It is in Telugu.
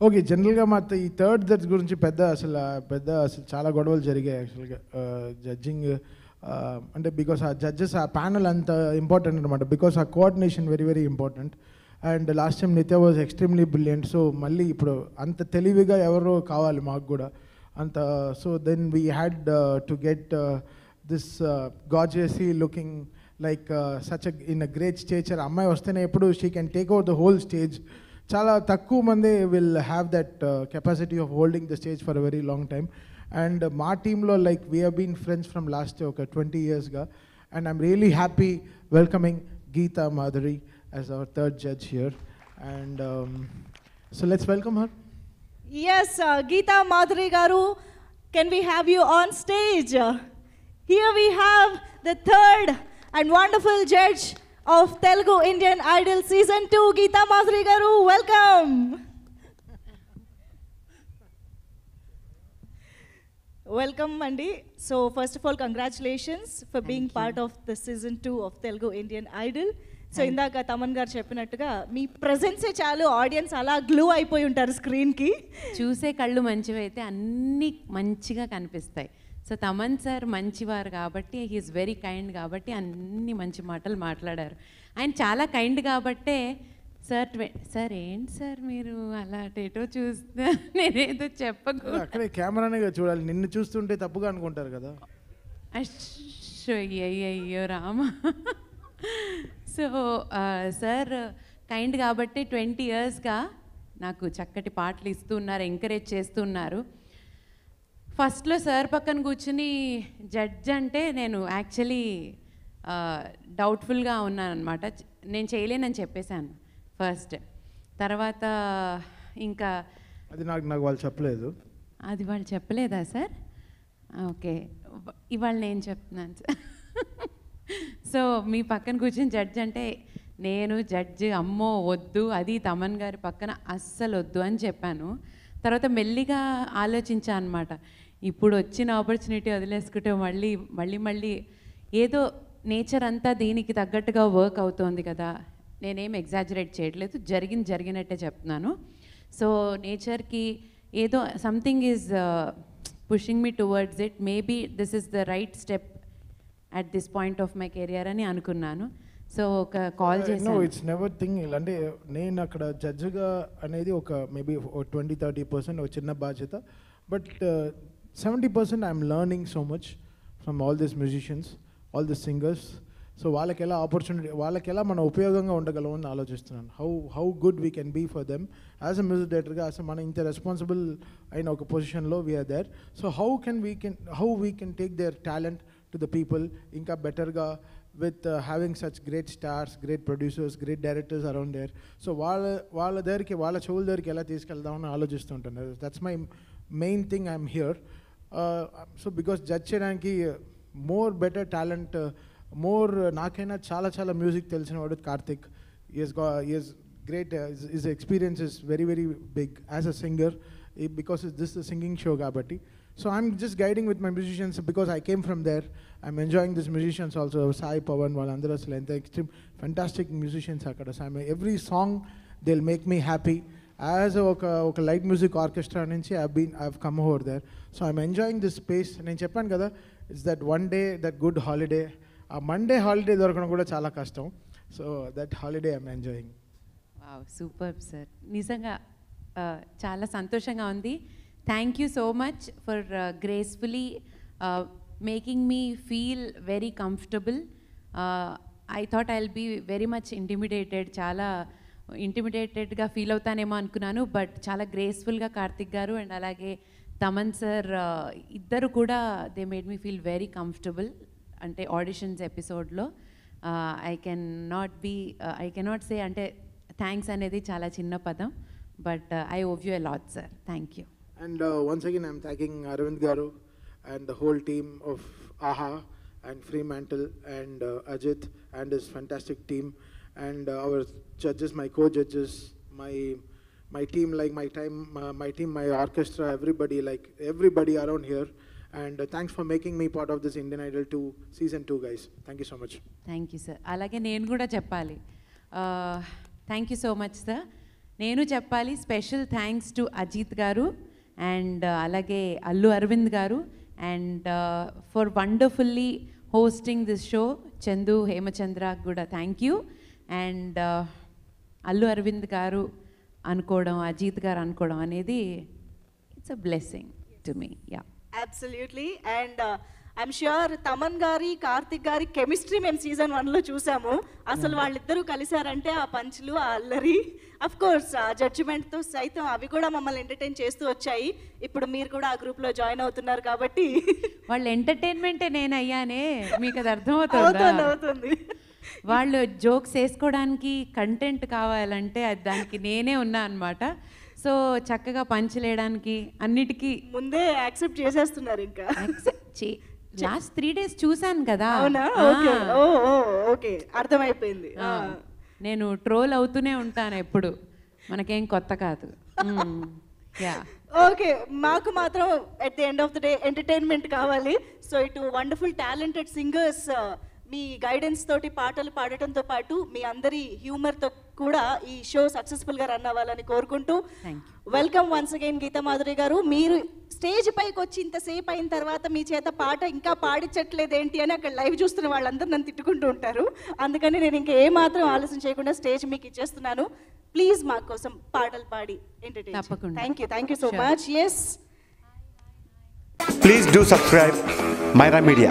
ఓకే జనరల్గా మా ఈ థర్డ్ జడ్జ్ గురించి పెద్ద అసలు పెద్ద అసలు చాలా గొడవలు జరిగాయి యాక్చువల్గా జడ్జింగ్ uh, uh, అంటే బికాస్ ఆ జడ్జెస్ ఆ ప్యానల్ అంత ఇంపార్టెంట్ అనమాట బికాస్ ఆ coordination very very important and last time Nithya was extremely brilliant so మళ్ళీ ఇప్పుడు అంత తెలివిగా ఎవరో కావాలి మాకు కూడా. అంత so then we had to get this గాజేసీ looking like such in a great stature అమ్మాయి వస్తేనే ఎప్పుడు she can take over the whole stage చాలా తక్కువ మంది will have that capacity of holding the stage for a very long time and మా టీంలో like we been friends from last ఒక ట్వంటీ ఇయర్స్గా and I'm really happy welcoming Geeta Madhuri as our third judge here and so let's welcome her Yes, uh, Geeta Madhuri Garu, can we have you on stage? Here we have the third and wonderful of Telugu Indian Idol Season 2, Geeta Madhuri Garu. Welcome. Welcome, Mandi. So, first of all, congratulations for being part of the season two of Telugu Indian Idol. So ఇందాక తమన్ గారు చెప్పినట్టుగా మీ ప్రజెన్సే చాలు ఆడియన్స్ అలా గ్లూ అయిపోయి ఉంటారు స్క్రీన్కి చూసే కళ్ళు మంచివైతే అన్నీ మంచిగా కనిపిస్తాయి సో తమన్ సార్ మంచివారు కాబట్టి హీఈస్ వెరీ కైండ్ కాబట్టి అన్ని మంచి మాటలు మాట్లాడారు. ఆయన చాలా కైండ్ కాబట్టే సార్ ట్వె సార్ ఏంటి సార్ మీరు అలా టేటో చూస్తే నేనేదో చెప్పకు అక్కడే కెమెరానే కదా చూడాలి. నిన్ను చూస్తుంటే తప్పుగా అనుకుంటారు కదా. అయ్యో రామ. సో సార్ కైండ్ కాబట్టి ట్వంటీ ఇయర్స్గా నాకు చక్కటి పాటలు ఇస్తున్నారు ఎంకరేజ్ చేస్తున్నారు ఫస్ట్లో సార్ పక్కన కూర్చుని జడ్జ్ అంటే నేను యాక్చువల్లీ డౌట్ఫుల్గా ఉన్నాను అనమాట నేను చేయలేనని చెప్పేశాను ఫస్ట్. తర్వాత ఇంకా అది నాకు నాకు వాళ్ళు చెప్పలేదు. అది వాళ్ళు చెప్పలేదా సార్? ఓకే. ఇవాళ నేను చెప్తున్నాను సార్. సో మీ పక్కన కూర్చొని జడ్జ్ అంటే నేను జడ్జ్ అమ్మో వద్దు అది తమన్ గారి పక్కన అస్సలు వద్దు అని చెప్పాను. తర్వాత మెల్లిగా ఆలోచించాను అనమాట ఇప్పుడు వచ్చిన ఆపర్చునిటీ వదిలేసుకుంటే మళ్ళీ మళ్ళీ మళ్ళీ ఏదో నేచర్ అంతా దీనికి తగ్గట్టుగా వర్క్ అవుతోంది కదా. నేనేం ఎగ్జాజరేట్ చేయట్లేదు. జరిగింది జరిగినట్టే చెప్తున్నాను. సో నేచర్కి ఏదో something is pushing me towards it maybe this is the right step at this point of my career అని అనుకున్నాను. సో ఒక కాల్ చేశాను. ఇట్స్ నెవర్ థింగ్ అంటే నేను అక్కడ జడ్జిగా అనేది ఒక మేబీ ట్వంటీ థర్టీ పర్సెంట్ ఒక చిన్న బాధ్యత. But seventy percent I'm learning so much from all this musicians all this singers so వాళ్ళకి ఎలా ఆపర్చునిటీ వాళ్ళకి ఎలా మనం ఉపయోగంగా ఉండగలం అని ఆలోచిస్తున్నాను. How how good we can be for them as a music డైరెక్టర్గా యాజ్ మన ఇంత రెస్పాన్సిబుల్ అయిన ఒక పొజిషన్లో we are there so how can we can how we can take their talent to the people ఇంకా బెటర్గా with having such great stars great producers great directors around there so వాళ్ళ వాళ్ళ దగ్గరికి వాళ్ళ చెవుల దగ్గరికి ఎలా తీసుకెళ్దామని ఆలోచిస్తుంటున్నారు that's my main thing I'm here so because judge చేయడానికి మోర్ బెటర్ టాలెంట్ మోర్ నాకైనా చాలా చాలా మ్యూజిక్ తెలిసిన వాడు Karthik is is great is experience is very very big as a singer because this singing show కాబట్టి so I'm just guiding with my musicians because I came from there I'm enjoying this musicians also Sai Pavan వాళ్ళందరూ అసలు ఎంత ఎక్స్ట్రీమ్ ఫెంటాస్టిక్ మ్యూజిషియన్స్ అక్కడ so I'm every song they will make me happy as ఒక ఒక లైట్ మ్యూజిక్ ఆర్కెస్ట్రా నుంచి I been I come over there so I'm enjoying this space నేను చెప్పాను కదా it's that one day that good holiday ఆ మండే హాలిడే దొరకడం కూడా చాలా కష్టం. So that holiday I'm enjoying super sir నిజంగా చాలా సంతోషంగా ఉంది. Thank you so much for gracefully making me feel very comfortable I thought I will be very much intimidated చాలా ఇంటిమిడేటెడ్గా ఫీల్ అవుతానేమో అనుకున్నాను బట్ చాలా గ్రేస్ఫుల్గా కార్తిక్ గారు అండ్ అలాగే తమన్ సార్ uh, ఇద్దరు కూడా they made me feel very comfortable అంటే ఆడిషన్స్ ఎపిసోడ్లో I can not be I cannot say అంటే థ్యాంక్స్ అనేది చాలా చిన్న పదం but I owe you a lot sir thank you and once again again, thanking Aravind garu and the whole team of Aha and free Fremantle and Ajith and is fantastic team and uh, our judges, my co-judges, my my team, like my time, uh, my team, my orchestra, everybody, like everybody around here. And uh, thanks for making me part of this Indian Idol 2 season 2, guys. Thank you so much. Thank you sir అలాగే నేను కూడా చెప్పాలి thank you so much sir నేను చెప్పాలి స్పెషల్ థ్యాంక్స్ టు అజిత్ గారు అండ్ అలాగే Allu Aravind garu and for wonderfully hosting this show Chandu Hemachandra కూడా thank you and Allu Aravind garu అనుకోవడం అజిత్ గారు అనుకోవడం అనేది it's a blessing to me yeah. Absolutely and I'm sure Thaman గారి కార్తిక్ గారి కెమిస్ట్రీ మేము సీజన్ వన్లో చూసాము. అసలు వాళ్ళిద్దరూ కలిశారంటే ఆ పంచులు ఆ అల్లరి అఫ్ కోర్స్ ఆ జడ్జిమెంట్తో సైతం అవి కూడా మమ్మల్ని ఎంటర్టైన్ చేస్తూ వచ్చాయి. ఇప్పుడు మీరు కూడా ఆ గ్రూప్లో జాయిన్ అవుతున్నారు కాబట్టి. వాళ్ళ ఎంటర్టైన్మెంటే నేను అయ్యానే మీకు అది అవుతుంది అర్థమవుతుందా అవుతుంది. వాళ్ళు జోక్స్ వేసుకోవడానికి కంటెంట్ కావాలంటే అది దానికి నేనే ఉన్నా అనమాట సో చక్కగా పంచలేయడానికి అన్నిటికీ ముందే యాక్సెప్ట్ చేసేస్తున్నారు ఇంకా. లాస్ట్ త్రీ డేస్ చూశాను కదా. ఓకే. Oh oh okay. అర్థమైపోయింది. నేను ట్రోల్ అవుతూనే ఉంటాను ఎప్పుడు. మనకేం కొత్త కాదు. యా. ఓకే. మాకు మాత్రం at the end of the day entertainment కావాలి. సో ఇటు వండర్ఫుల్ టాలెంటెడ్ సింగర్స్ మీ గైడెన్స్ తోటి పాటలు పాడటంతో పాటు మీ అందరి హ్యూమర్తో కూడా ఈ షో సక్సెస్ఫుల్గా రన్ అవ్వాలని కోరుకుంటూ welcome once again Geeta Madhuri garu. మీరు స్టేజ్ పైకి వచ్చి ఇంతసేపు అయిన తర్వాత మీ చేత పాట ఇంకా పాడించట్లేదు ఏంటి అని అక్కడ లైవ్ చూస్తున్న వాళ్ళందరూ నన్ను తిట్టుకుంటూ ఉంటారు. అందుకని నేను ఇంకా ఏ మాత్రం ఆలస్యం చేయకుండా స్టేజ్ మీకు ఇచ్చేస్తున్నాను. ప్లీజ్ మా కోసం పాటలు పాడి ఎంటర్టైన్ తప్పకుండా. Thank you thank you so. Much yes Please do subscribe Myra Media.